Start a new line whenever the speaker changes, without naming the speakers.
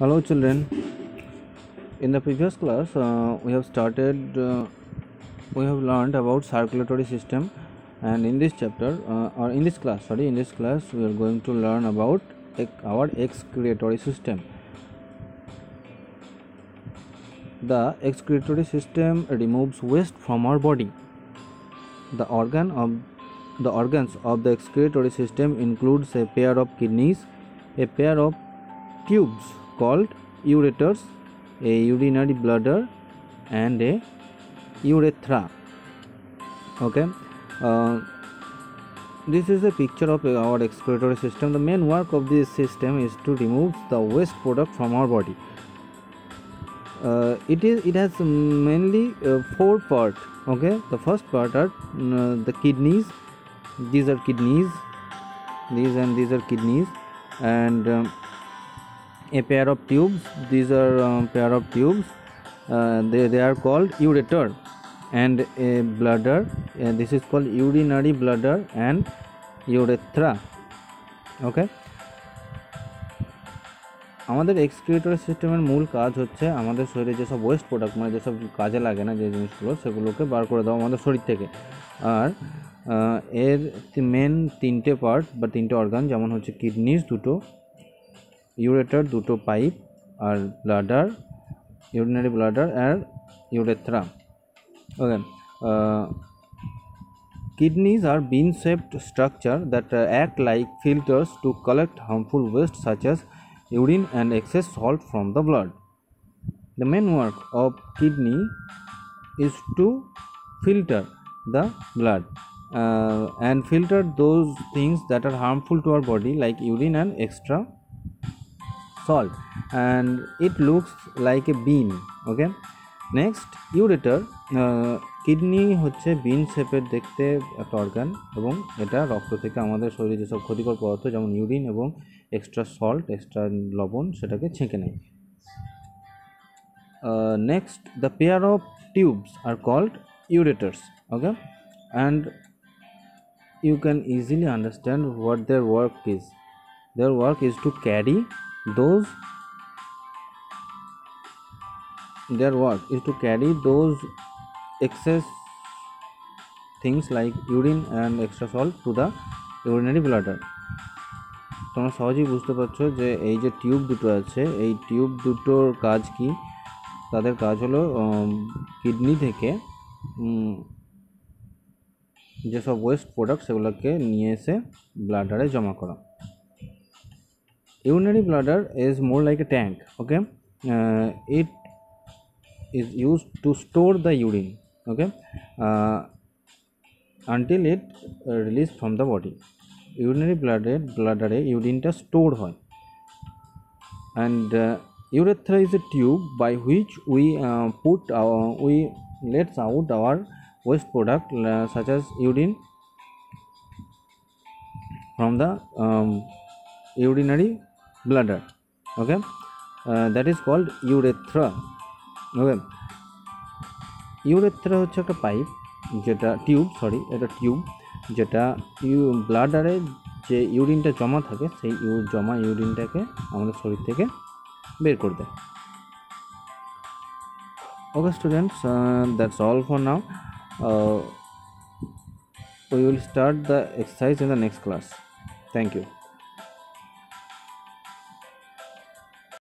Hello, children. In the previous class, uh, we have started, uh, we have learned about circulatory system, and in this chapter, uh, or in this class, sorry, in this class, we are going to learn about our excretory system. The excretory system removes waste from our body. The organ of the organs of the excretory system includes a pair of kidneys, a pair of tubes called ureters, a urinary bladder, and a urethra. Okay. Uh, this is a picture of our excretory system. The main work of this system is to remove the waste product from our body. Uh, it is it has mainly uh, four part. Okay, the first part are mm, the kidneys. These are kidneys. These and these are kidneys, and um, a pair of tubes. These are um, pair of tubes. Uh, they they are called ureter, and a bladder. And this is called urinary bladder and urethra. Okay. আমাদের excretory সিস্টেমের মূল কাজ হচ্ছে আমাদের শরীরে যেসব waste product মানে যেসব কাজে লাগে না যে জিনিসগুলো সেগুলোকে বার করে দেওয়া আমাদের শরীর থেকে আর এর মেন তিনটে পার্ট বা তিনটে অর্গান যেমন হচ্ছে কিডনিস দুটো ইউরেটার দুটো পাইপ আর ব্লাডার ইউরিনারি ব্লাডার আর urethra okay kidneys are bean shaped structure that uh, act like filters to collect harmful waste such as urine and excess salt from the blood the main work of kidney is to filter the blood uh, and filter those things that are harmful to our body like urine and extra salt and it looks like a bean, okay? Next ureter kidney হচ্ছে bean শেপের দেখতে একটা organ এবং এটা রক্ত থেকে আমাদের শরীরে যেসব ক্ষতিকর পদার্থ যেমন ইউরিন এবং এক্সট্রা সল্ট এক্সট্রা লবণ সেটাকে ছেঁকে নেয়। Next the pair of tubes are called ureters, okay? And you can easily understand what their work is their work is to carry those their work is to carry those excess things like urine and extra salt to the urinary bladder তোমরা সহজেই বুঝতে পারছ যে এই যে tube দুটো আছে এই টিউব দুটোর কাজ কি তাদের কাজ হলো কিডনি থেকে যেসব ওয়েস্ট প্রোডাক্ট সেগুলোকে নিয়ে এসে ব্লাডারে জমা করা urinary bladder is more like a tank okay uh, it is used to store the urine okay uh, until it uh, released from the body urinary bladder bladder ইউরিনটা store হয় and uh, urethra is a tube by which we uh, put our we lets out our waste product uh, such as urine from the um, urinary bladder okay uh, that is called urethra okay urethra হচ্ছে একটা pipe যেটা tube sorry এটা tube যেটা you ব্লাডারে যে ইউরিনটা জমা থাকে সেই ইউ জমা ইউরিনটাকে আমাদের শরীর থেকে বের করে দেয় uh, that's all for now uh, we will start the exercise in the next class thank you